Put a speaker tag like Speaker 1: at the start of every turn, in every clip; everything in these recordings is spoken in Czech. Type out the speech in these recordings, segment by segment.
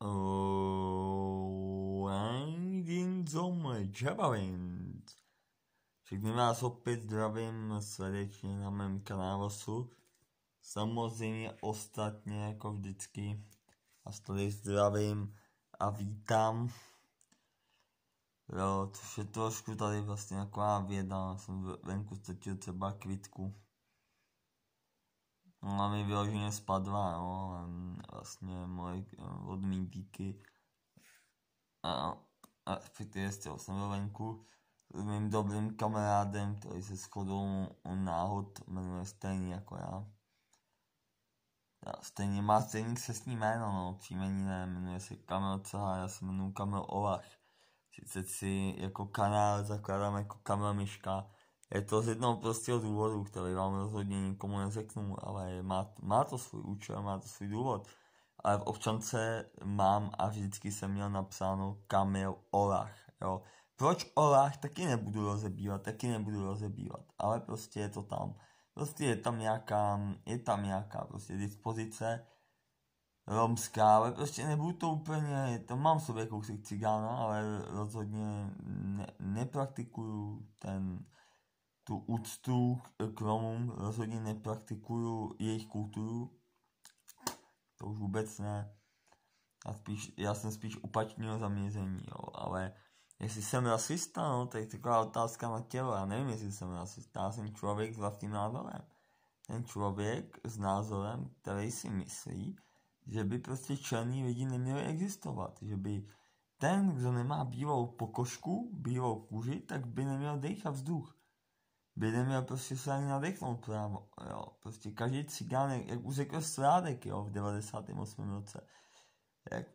Speaker 1: Ladies and gentlemen, všechny vás opět zdravím srdečně na mém kanálu. Samozřejmě ostatně jako vždycky vás tady zdravím a vítám. Jo, což je trošku tady vlastně taková věda, jsem venku ztratil třeba kvitku. Ona mi vyloženě spadla, no, vlastně moje od mý díky. A, a respektive z jsem byl venku s mým dobrým kamarádem, který se shodou náhod jmenuje stejně jako já. stejně má stejný křesní jméno, no, příjmení ne, jmenuje se Kamil Caha, já se jmenuji Kamil Olach. Sice si jako kanál zakládám jako Kamil Miška, je to z jednoho prostého důvodu, který vám rozhodně nikomu neřeknu, ale má, má to svůj účel, má to svůj důvod. Ale v občance mám a vždycky jsem měl napsáno Kamil Olach, jo. Proč Olach, taky nebudu rozebívat, taky nebudu rozebívat, ale prostě je to tam. Prostě je tam nějaká, je tam nějaká prostě dispozice romská, ale prostě nebudu to úplně, to mám v sobě kousek cigána, ale rozhodně ne, nepraktikuju ten, tu úctu k Romům, rozhodně nepraktikuju jejich kulturu, to už vůbec ne. Já, spíš, já jsem spíš upatnil zaměření, jo, ale jestli jsem rasista, no, tak taková otázka na tělo, já nevím, jestli jsem rasista, já jsem člověk s vlastním názorem. Ten člověk s názorem, který si myslí, že by prostě černí lidi neměli existovat, že by ten, kdo nemá bílou pokožku, bílou kůži, tak by neměl dechat vzduch by neměl prostě se ani nadechnout právo, jo. Prostě každý cigán, jak, už řekl Strádek, jo, v 98. roce, jak,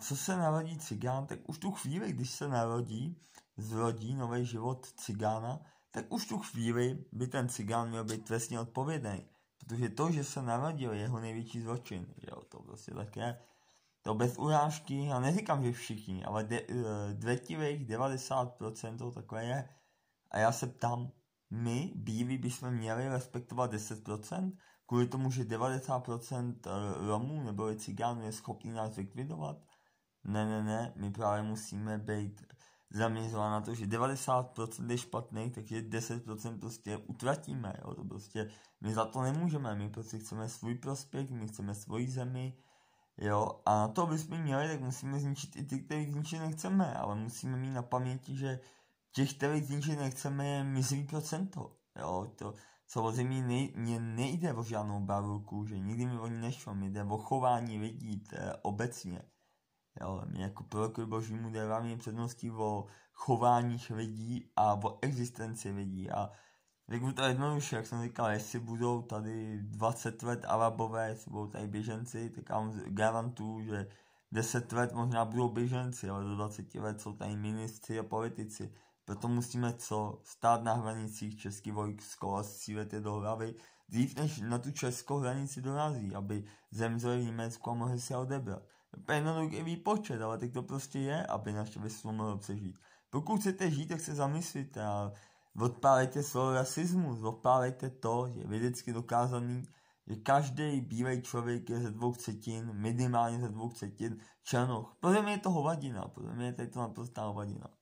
Speaker 1: co se narodí cigán, tak už tu chvíli, když se narodí, zrodí nový život cigána, tak už tu chvíli by ten cigán měl být trestně odpovědný. Protože to, že se narodil, je jeho největší zločin. Jo, to prostě tak je. To bez urážky, já neříkám, že všichni, ale de, eh, dvetivých 90% to takové je. A já se ptám, my, bílí, bychom měli respektovat 10%, kvůli tomu, že 90% eh, Romů nebo cigánů je schopný nás likvidovat? Ne, ne, ne, my právě musíme být zaměřovat na to, že 90% je špatný, takže 10% prostě utratíme, jo, to prostě, my za to nemůžeme, my prostě chceme svůj prospěch, my chceme svoji zemi, jo, a na to bychom měli, tak musíme zničit i ty, který zničit nechceme, ale musíme mít na paměti, že těch, kterých zničit nechceme, je mizivý procento. Jo, to samozřejmě nej, mě nejde o žádnou barvu kůže, nikdy mi o ní nešlo, mi jde o chování lidí obecně. Jo, mě jako prorokovi božímu jde hlavně předností o chování lidí a o existenci lidí a Řeknu to jednoduše, jak jsem říkal, jestli budou tady 20 let Arabové, jestli budou tady běženci, tak já vám garantuju, že 10 let možná budou běženci, ale do 20 let jsou tady ministři a politici. Proto musíme co? Stát na hranicích český vojsko a střílet je do hlavy, dřív než na tu českou hranici dorazí, aby zemřeli v Německu a mohli se odebrat. Jednoduchý výpočet, ale tak to prostě je, aby naše veslo mohlo přežít. Pokud chcete žít, tak se zamyslíte a odpálejte svůj rasismus, odpálejte to, že je vědecky dokázaný, že každý bílý člověk je ze dvou třetin, minimálně ze dvou třetin černoch. Podle mě je to hovadina, podle mě je to naprostá hovadina.